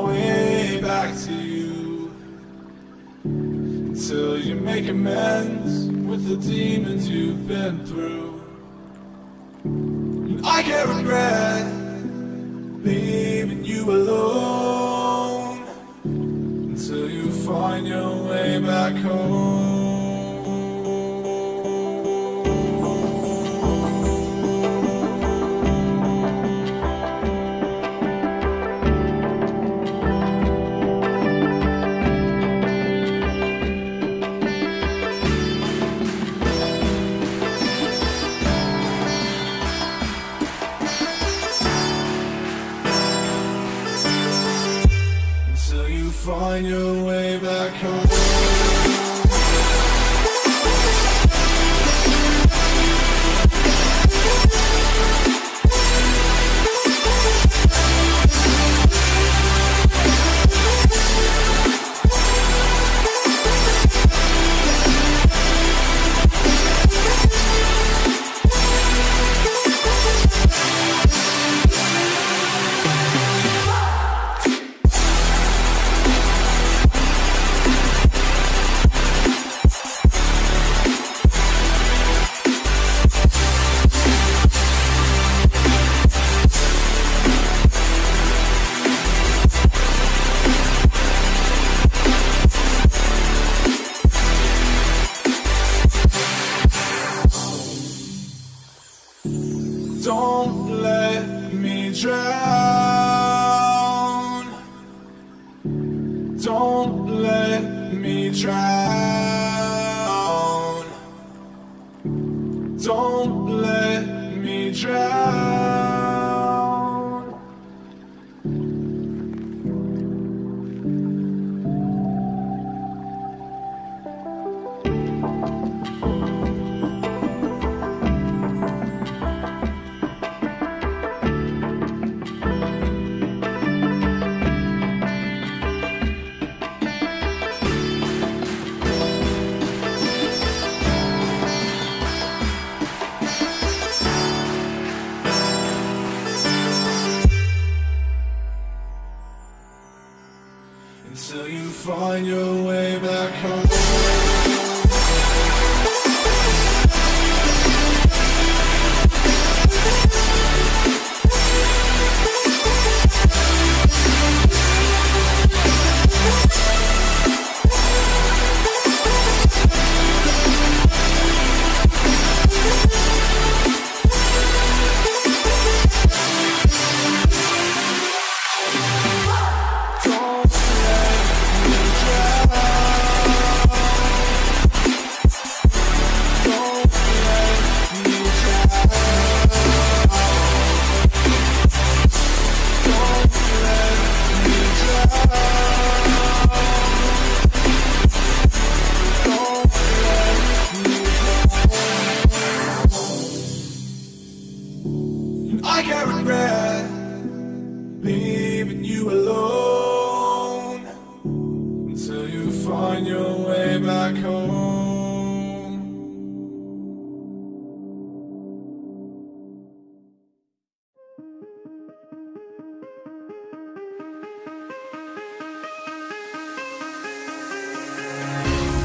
my way back to you until you make amends with the demons you've been through. And I can't regret leaving you alone let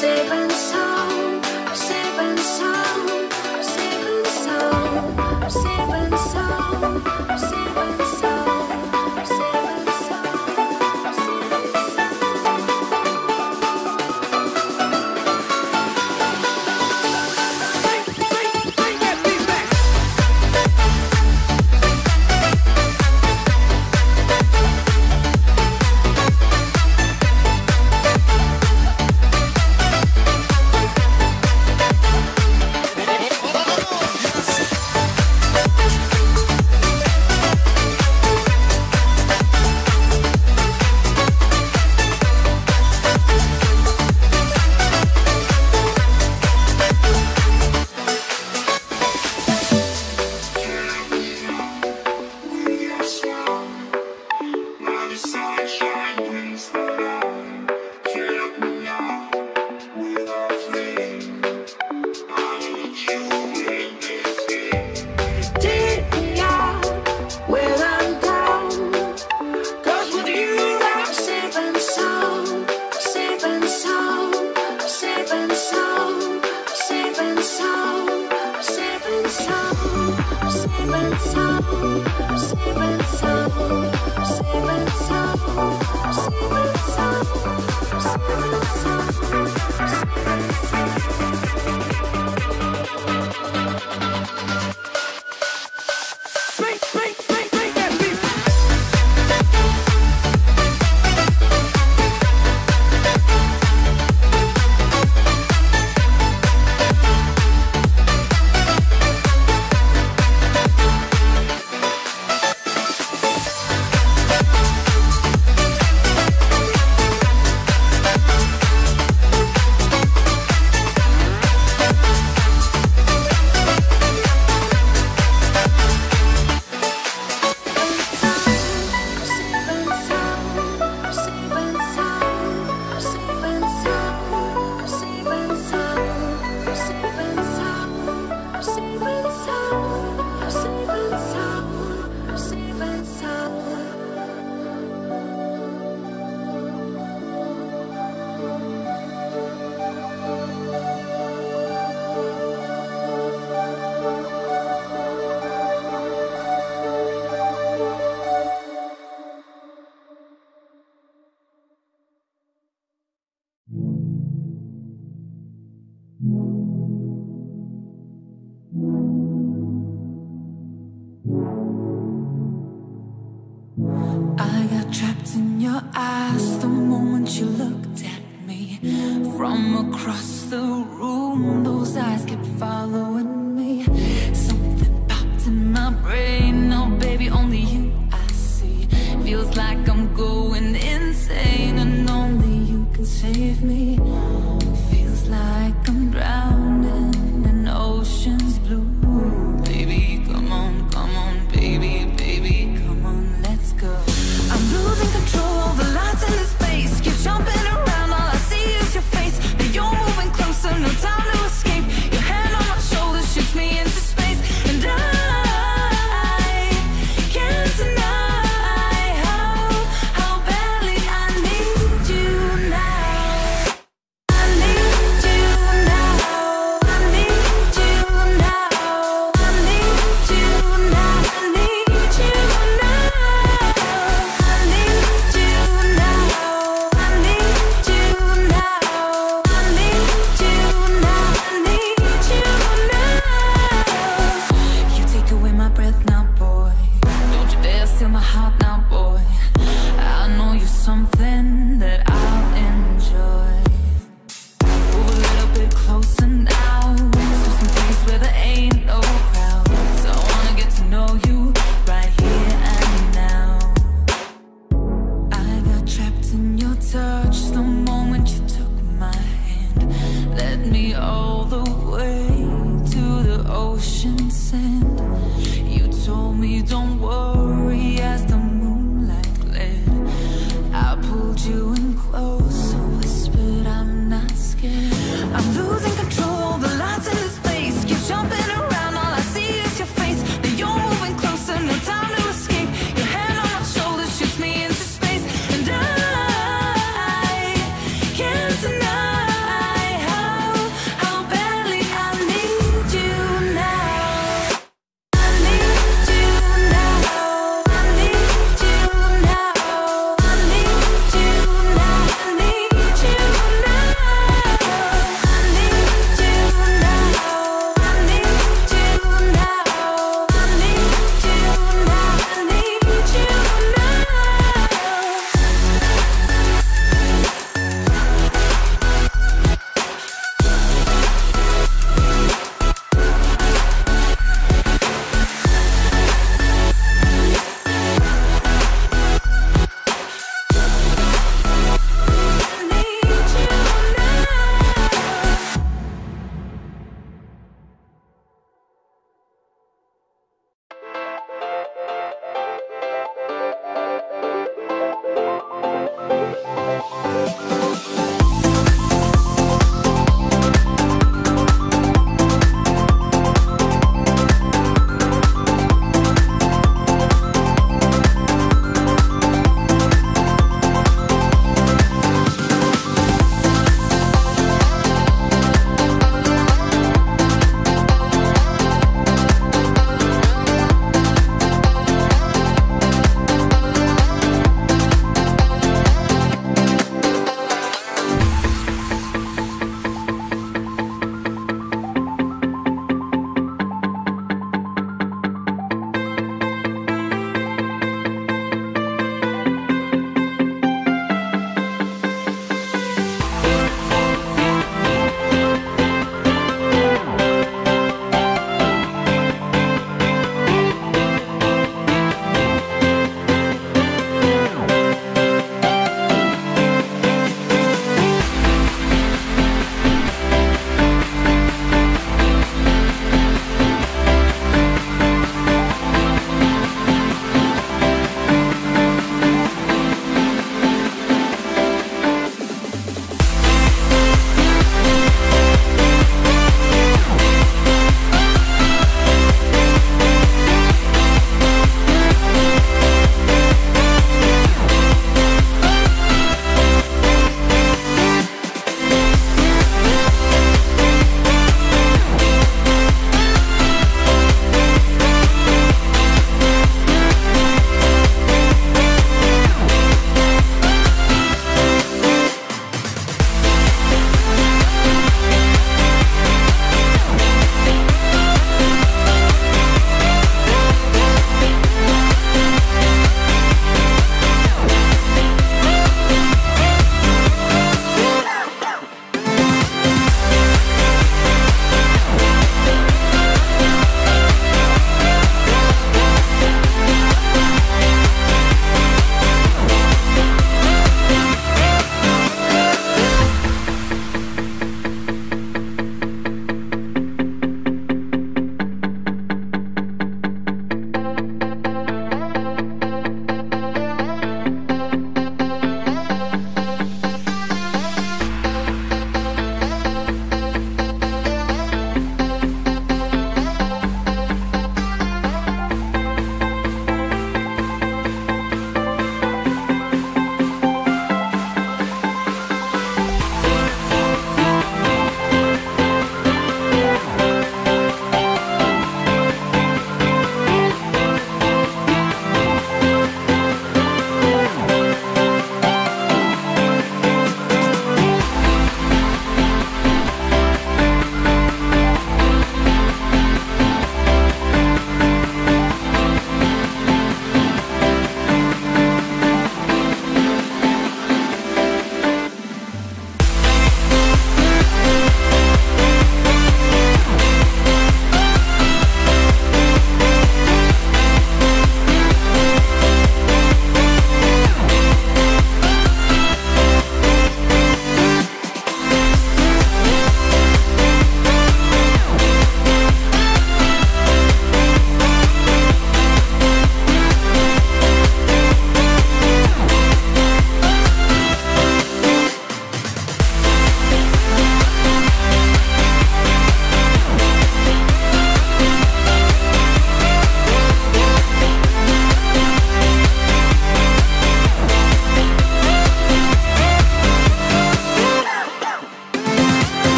seven.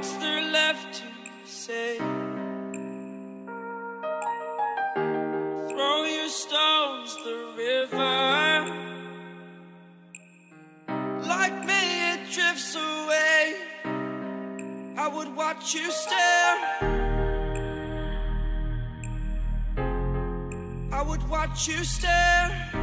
What's there left to say? Throw your stones the river. Like me, it drifts away. I would watch you stare. I would watch you stare.